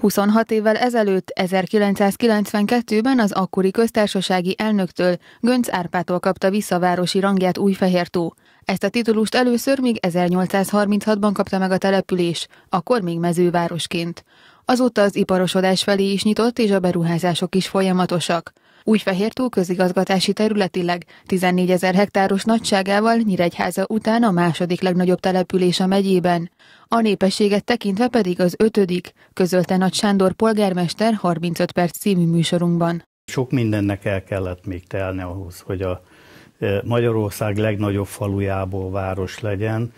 26 évvel ezelőtt, 1992-ben az akkori köztársasági elnöktől, Gönc Árpától kapta vissza városi rangját Újfehértó. Ezt a titulust először még 1836-ban kapta meg a település, akkor még mezővárosként. Azóta az iparosodás felé is nyitott, és a beruházások is folyamatosak. Újfehértó közigazgatási területileg 14 ezer hektáros nagyságával Nyíregyháza után a második legnagyobb település a megyében. A népességet tekintve pedig az ötödik, közölte Nagy Sándor polgármester 35 perc című műsorunkban. Sok mindennek el kellett még telni ahhoz, hogy a Magyarország legnagyobb falujából város legyen.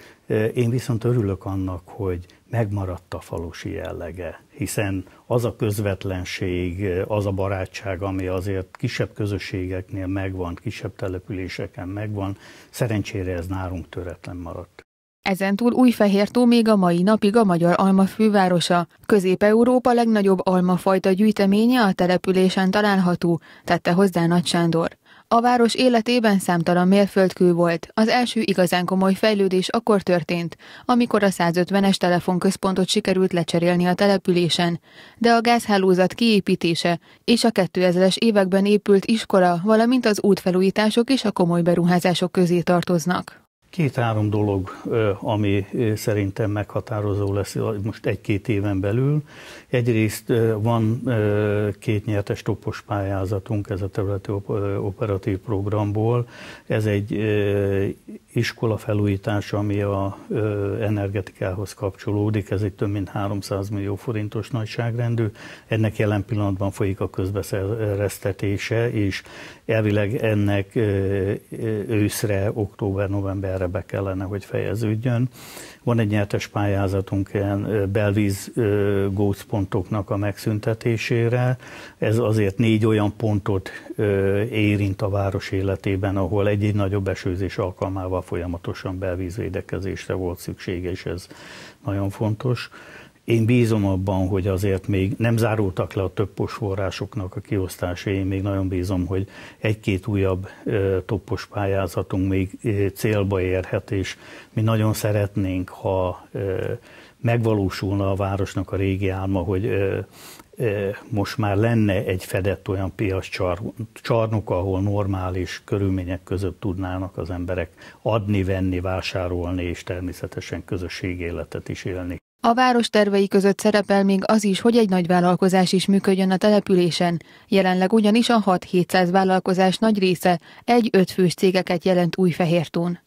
Én viszont örülök annak, hogy megmaradt a falusi jellege, hiszen az a közvetlenség, az a barátság, ami azért kisebb közösségeknél megvan, kisebb településeken megvan, szerencsére ez nálunk töretlen maradt. Ezentúl Újfehértó még a mai napig a magyar alma fővárosa. Közép-Európa legnagyobb almafajta gyűjteménye a településen található, tette hozzá Nagy Sándor. A város életében számtalan mérföldkő volt. Az első igazán komoly fejlődés akkor történt, amikor a 150-es telefonközpontot sikerült lecserélni a településen, de a gázhálózat kiépítése és a 2000-es években épült iskola, valamint az útfelújítások is a komoly beruházások közé tartoznak. Két-három dolog, ami szerintem meghatározó lesz most egy-két éven belül. Egyrészt van két nyertes topos pályázatunk, ez a területi operatív programból. Ez egy iskola felújítás, ami a energetikához kapcsolódik, ez egy több mint 300 millió forintos nagyságrendű. Ennek jelen pillanatban folyik a közbeszereztetése, és elvileg ennek őszre, október-novemberre be kellene, hogy fejeződjön. Van egy nyertes pályázatunk ilyen belvíz gócpontoknak a megszüntetésére. Ez azért négy olyan pontot érint a város életében, ahol egy-egy nagyobb esőzés alkalmával folyamatosan belvízvédekezésre volt szüksége, és ez nagyon fontos. Én bízom abban, hogy azért még nem zárultak le a többos forrásoknak a kiosztása. Én még nagyon bízom, hogy egy-két újabb toppos pályázatunk még célba érhet, és mi nagyon szeretnénk, ha megvalósulna a városnak a régi álma, hogy most már lenne egy fedett olyan piac csarnok, ahol normális körülmények között tudnának az emberek adni, venni, vásárolni, és természetesen közösségéletet is élni. A város tervei között szerepel még az is, hogy egy nagy vállalkozás is működjön a településen. Jelenleg ugyanis a 6-700 vállalkozás nagy része egy ötfős cégeket jelent Újfehértón.